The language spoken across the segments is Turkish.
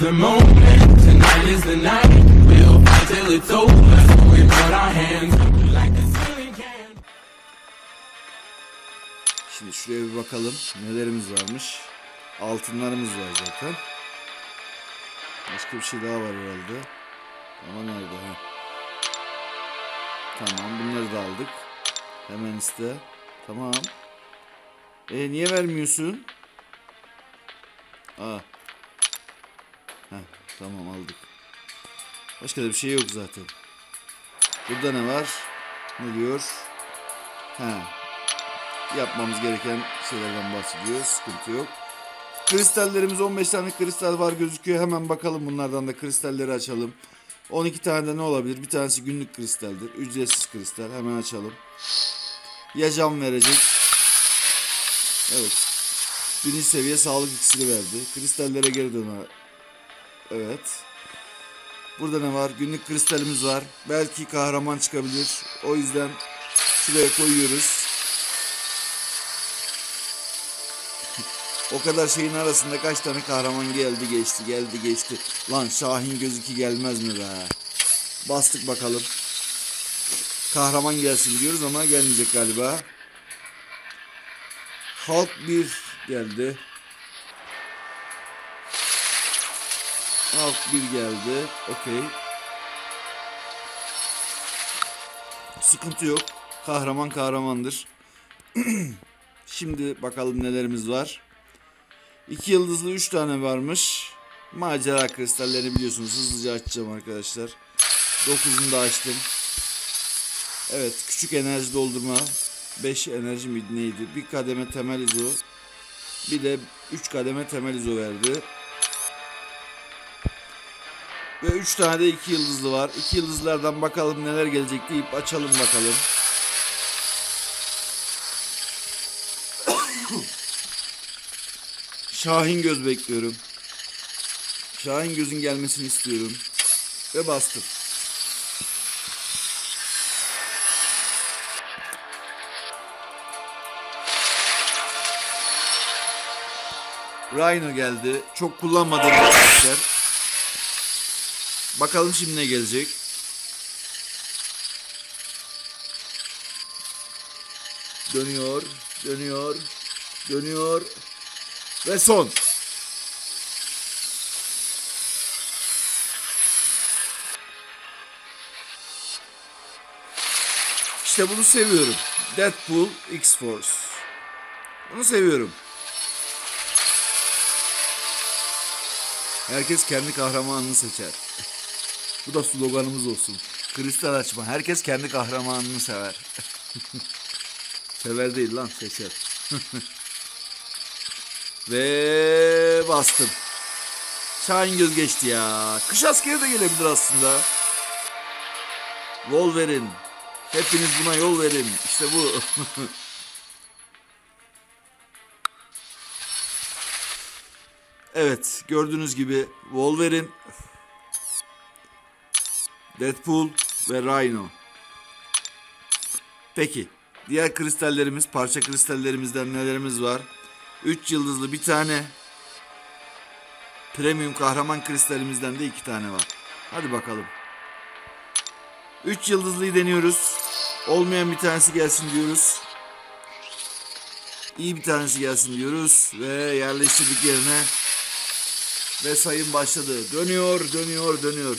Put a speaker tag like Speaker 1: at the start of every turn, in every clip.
Speaker 1: the moment, tonight is the night. We'll fight till it's over. So we put our hands like the ceiling can.
Speaker 2: Şimdi şuraya bir bakalım. Nelerimiz varmış. Altınlarımız var zaten. Başka bir şey daha var herhalde. Ama nerede ha? Tamam bunları da aldık. Hemen iste. Tamam. E niye vermiyorsun? Aa. Heh, tamam aldık. Başka da bir şey yok zaten. Burada ne var? Ne diyor? Ha. Yapmamız gereken şeylerden bahsediyor. Sıkıntı yok. Kristallerimiz 15 tane kristal var gözüküyor. Hemen bakalım bunlardan da kristalleri açalım. 12 tane de ne olabilir? Bir tanesi günlük kristaldir. Ücretsiz kristal. Hemen açalım. Ya cam verecek. Evet. Birinci seviye sağlık iksiri verdi. Kristallere geri döner. Evet. Burada ne var? Günlük kristalimiz var. Belki kahraman çıkabilir. O yüzden şuraya koyuyoruz. O kadar şeyin arasında kaç tane kahraman geldi geçti geldi geçti. Lan Şahin gözükü gelmez mi be? Bastık bakalım. Kahraman gelsin diyoruz ama gelmeyecek galiba. Halk bir geldi. Halk bir geldi. Okey. Sıkıntı yok. Kahraman kahramandır. Şimdi bakalım nelerimiz var. İki yıldızlı üç tane varmış. Macera kristallerini biliyorsunuz. Hızlıca açacağım arkadaşlar. Dokuzunu da açtım. Evet küçük enerji doldurma. 5 enerji miydi neydi? Bir kademe temel izo. Bir de 3 kademe temel izo verdi. Ve 3 tane de 2 yıldızlı var. 2 yıldızlardan bakalım neler gelecek deyip açalım bakalım. Şahin göz bekliyorum. Şahin gözün gelmesini istiyorum. Ve bastım. Rhino geldi. Çok kullanmadığım bir karakter. Bakalım şimdi ne gelecek. Dönüyor, dönüyor, dönüyor ve son. İşte bunu seviyorum. Deadpool X-Force. Bunu seviyorum. Herkes kendi kahramanını seçer. Bu da sloganımız olsun. Kristal açma. Herkes kendi kahramanını sever. sever değil lan seçer. Ve bastım. Şahin göz geçti ya. Kış askeri de gelebilir aslında. Wolverine. Hepiniz buna yol verin. İşte bu. evet gördüğünüz gibi Wolverine, Deadpool ve Rhino. Peki diğer kristallerimiz, parça kristallerimizden nelerimiz var? 3 yıldızlı bir tane. Premium kahraman kristalimizden de 2 tane var. Hadi bakalım. 3 yıldızlıyı deniyoruz. Olmayan bir tanesi gelsin diyoruz. İyi bir tanesi gelsin diyoruz. Ve yerleştirdik yerine. Ve sayım başladı. Dönüyor, dönüyor, dönüyor.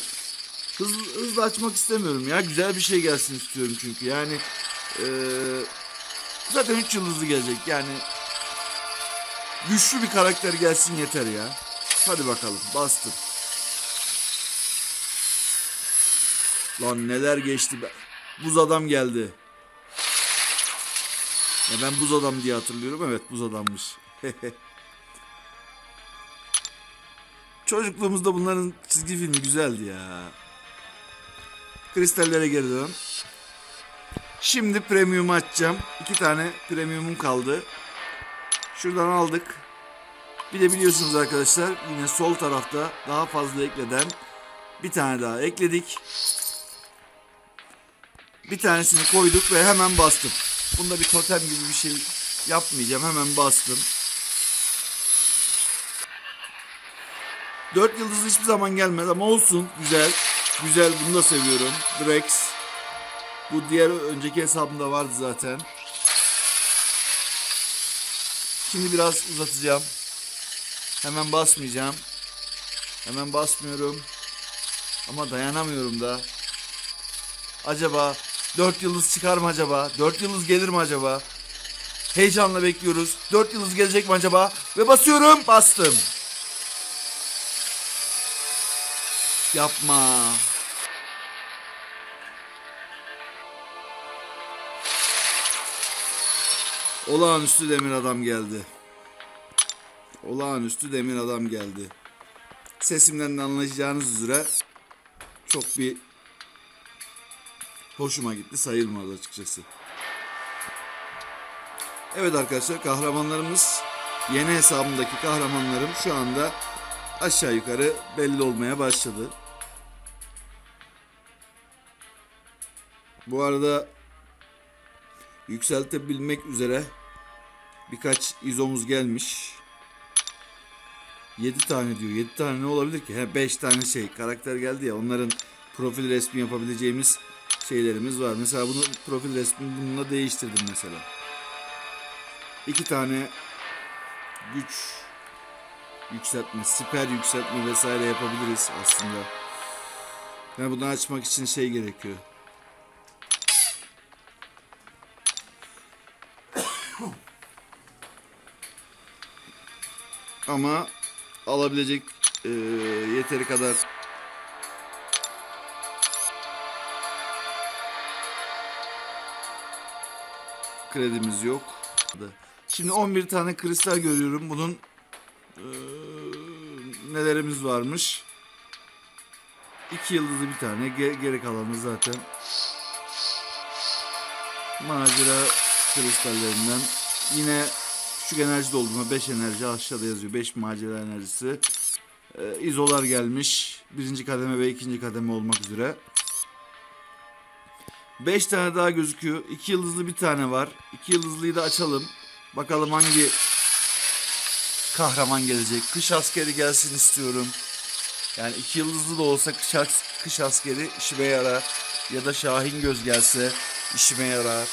Speaker 2: Hızlı, hızlı açmak istemiyorum ya. Güzel bir şey gelsin istiyorum çünkü. Yani eee, zaten 3 yıldızlı gelecek. Yani güçlü bir karakter gelsin yeter ya. Hadi bakalım bastım. Lan neler geçti be. Buz adam geldi. Ya ben buz adam diye hatırlıyorum. Evet buz adammış. Çocukluğumuzda bunların çizgi filmi güzeldi ya. Kristallere geri dön. Şimdi premium açacağım. İki tane premiumum kaldı. Şuradan aldık. Bir de biliyorsunuz arkadaşlar yine sol tarafta daha fazla ekleden bir tane daha ekledik. Bir tanesini koyduk ve hemen bastım. Bunda bir totem gibi bir şey yapmayacağım. Hemen bastım. 4 yıldızlı hiçbir zaman gelmez ama olsun. Güzel. Güzel bunu da seviyorum. Drex. Bu diğer önceki hesabımda vardı zaten. Şimdi biraz uzatacağım. Hemen basmayacağım. Hemen basmıyorum. Ama dayanamıyorum da. Acaba 4 yıldız çıkar mı acaba? 4 yıldız gelir mi acaba? Heyecanla bekliyoruz. 4 yıldız gelecek mi acaba? Ve basıyorum. Bastım. Yapma. Olağanüstü demir adam geldi. Olağanüstü demir adam geldi. Sesimden de anlayacağınız üzere çok bir hoşuma gitti sayılmaz açıkçası. Evet arkadaşlar kahramanlarımız yeni hesabımdaki kahramanlarım şu anda aşağı yukarı belli olmaya başladı. Bu arada yükseltebilmek üzere birkaç izomuz gelmiş. 7 tane diyor. 7 tane ne olabilir ki? He 5 tane şey karakter geldi ya onların profil resmi yapabileceğimiz şeylerimiz var. Mesela bunu profil resmini bununla değiştirdim mesela. 2 tane güç yükseltme, siper yükseltme vesaire yapabiliriz aslında. Yani bunu açmak için şey gerekiyor. Ama alabilecek e, yeteri kadar kredimiz yok. Şimdi 11 tane kristal görüyorum. Bunun e, nelerimiz varmış? 2 yıldızlı bir tane. Ge- geri kalanı zaten macera kristallerinden. Yine küçük enerji doldurma 5 enerji aşağıda yazıyor. 5 macera enerjisi. Ee, izolar gelmiş. Birinci kademe ve ikinci kademe olmak üzere. 5 tane daha gözüküyor. 2 yıldızlı bir tane var. 2 yıldızlıyı da açalım. Bakalım hangi kahraman gelecek. Kış askeri gelsin istiyorum. Yani 2 yıldızlı da olsa kış, kış askeri işime yarar. Ya da Şahin Göz gelse işime yarar.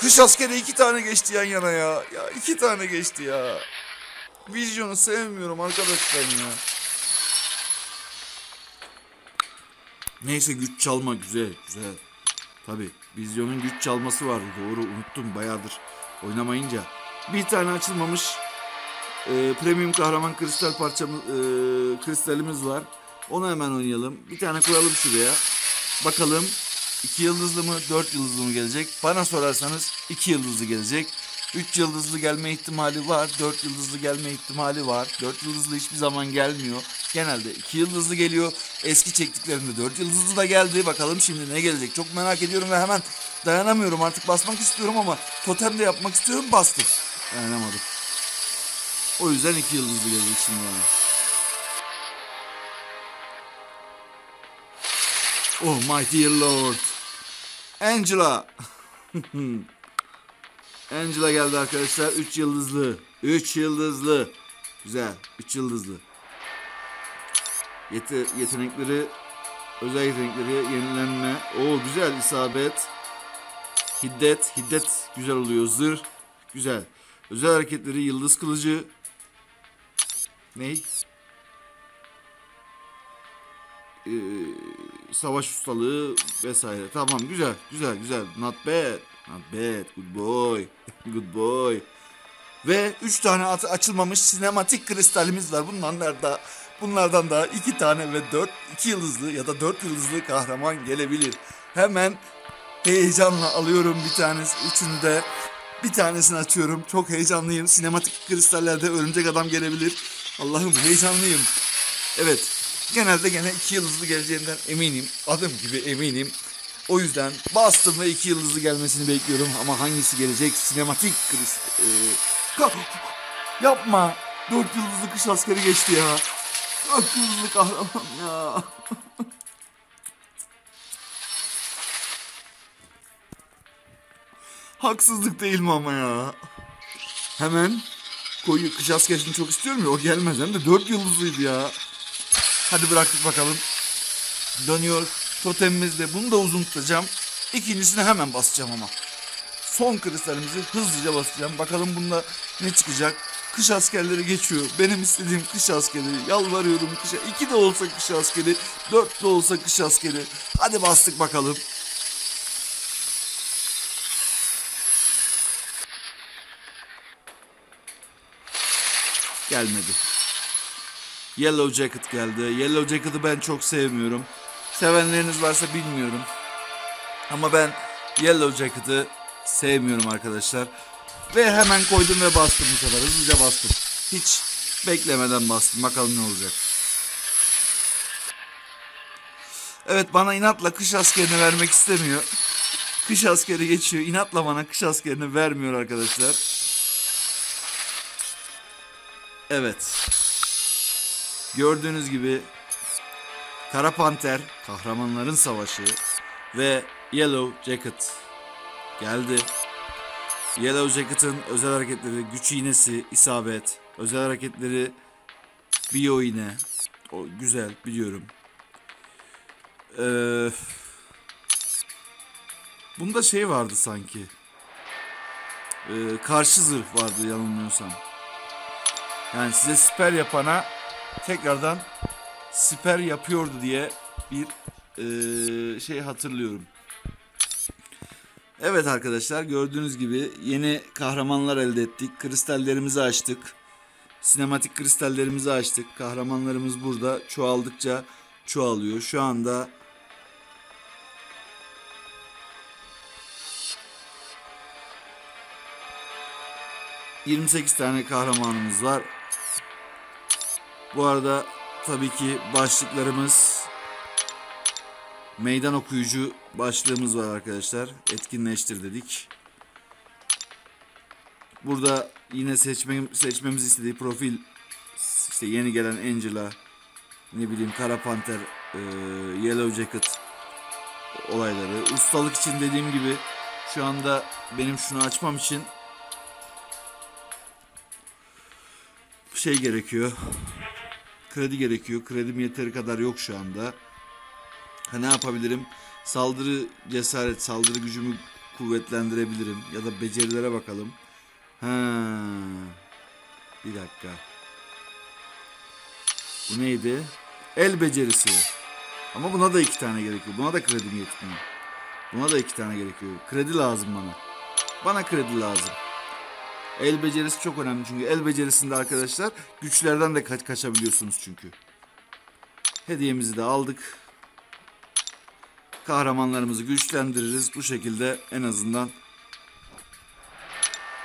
Speaker 2: Kış askeri iki tane geçti yan yana ya. Ya iki tane geçti ya. Vizyonu sevmiyorum arkadaşlar ya. Neyse güç çalma güzel güzel. Tabi vizyonun güç çalması vardı doğru unuttum bayağıdır oynamayınca. Bir tane açılmamış e, premium kahraman kristal parçamız e, kristalimiz var. Onu hemen oynayalım. Bir tane koyalım şuraya. Bakalım 2 yıldızlı mı 4 yıldızlı mı gelecek? Bana sorarsanız 2 yıldızlı gelecek. 3 yıldızlı gelme ihtimali var. 4 yıldızlı gelme ihtimali var. 4 yıldızlı hiçbir zaman gelmiyor. Genelde 2 yıldızlı geliyor. Eski çektiklerimde 4 yıldızlı da geldi. Bakalım şimdi ne gelecek? Çok merak ediyorum ve hemen dayanamıyorum. Artık basmak istiyorum ama totem de yapmak istiyorum. Bastım. Dayanamadım. O yüzden 2 yıldızlı gelecek şimdi bana. Oh my dear lord. Angela. Angela geldi arkadaşlar. 3 yıldızlı. 3 yıldızlı. Güzel. 3 yıldızlı. Yete yetenekleri özel yetenekleri yenilenme. Oo güzel isabet. Hiddet. Hiddet güzel oluyor. Zırh. Güzel. Özel hareketleri yıldız kılıcı. Ney? Ee, savaş ustalığı vesaire. Tamam güzel güzel güzel. Not bad. Bad. Good boy. Good boy. Ve 3 tane açılmamış sinematik kristalimiz var. Bunlardan da bunlardan da 2 tane ve 4 2 yıldızlı ya da 4 yıldızlı kahraman gelebilir. Hemen heyecanla alıyorum bir tanesi üçünü de. Bir tanesini açıyorum. Çok heyecanlıyım. Sinematik kristallerde örümcek adam gelebilir. Allah'ım heyecanlıyım. Evet. Genelde gene iki yıldızlı geleceğinden eminim. Adım gibi eminim. O yüzden bastım ve iki yıldızlı gelmesini bekliyorum. Ama hangisi gelecek? Sinematik krist... e, ka- yapma. Dört yıldızlı kış askeri geçti ya. Dört yıldızlı kahraman ya. Haksızlık değil mi ama ya? Hemen koyu kış askerini çok istiyorum ya o gelmez. Hem de 4 yıldızlıydı ya. Hadi bıraktık bakalım. Dönüyor. Totemimizde bunu da uzun tutacağım. İkincisini hemen basacağım ama. Son kristalimizi hızlıca basacağım. Bakalım bunda ne çıkacak. Kış askerleri geçiyor. Benim istediğim kış askeri. Yalvarıyorum kışa. İki de olsa kış askeri. Dört de olsa kış askeri. Hadi bastık bakalım. Gelmedi. Yellow Jacket geldi. Yellow Jacket'ı ben çok sevmiyorum. Sevenleriniz varsa bilmiyorum. Ama ben Yellow Jacket'ı sevmiyorum arkadaşlar. Ve hemen koydum ve bastım bu sefer. Hızlıca bastım. Hiç beklemeden bastım. Bakalım ne olacak. Evet bana inatla kış askerini vermek istemiyor. Kış askeri geçiyor. İnatla bana kış askerini vermiyor arkadaşlar. Evet. Gördüğünüz gibi Kara Panter, Kahramanların Savaşı ve Yellow Jacket geldi. Yellow Jacket'ın özel hareketleri güç iğnesi, isabet, özel hareketleri biyo iğne. O güzel biliyorum. Ee, bunda şey vardı sanki. Ee, karşı zırh vardı yanılmıyorsam. Yani size siper yapana tekrardan siper yapıyordu diye bir eee, şey hatırlıyorum. Evet arkadaşlar gördüğünüz gibi yeni kahramanlar elde ettik. Kristallerimizi açtık. Sinematik kristallerimizi açtık. Kahramanlarımız burada çoğaldıkça çoğalıyor. Şu anda ...28 tane kahramanımız var. Bu arada tabii ki başlıklarımız meydan okuyucu başlığımız var arkadaşlar. Etkinleştir dedik. Burada yine seçme, seçmemiz istediği profil işte yeni gelen Angela ne bileyim Kara Panter e, Yellow Jacket olayları. Ustalık için dediğim gibi şu anda benim şunu açmam için şey gerekiyor kredi gerekiyor. Kredim yeteri kadar yok şu anda. Ha ne yapabilirim? Saldırı cesaret, saldırı gücümü kuvvetlendirebilirim. Ya da becerilere bakalım. Ha. Bir dakika. Bu neydi? El becerisi. Ama buna da iki tane gerekiyor. Buna da kredim yetmiyor. Buna da iki tane gerekiyor. Kredi lazım bana. Bana kredi lazım. El becerisi çok önemli çünkü el becerisinde arkadaşlar güçlerden de kaç kaçabiliyorsunuz çünkü. Hediyemizi de aldık. Kahramanlarımızı güçlendiririz. Bu şekilde en azından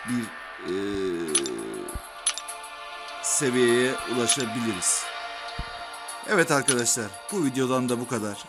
Speaker 2: bir eee, seviyeye ulaşabiliriz. Evet arkadaşlar bu videodan da bu kadar.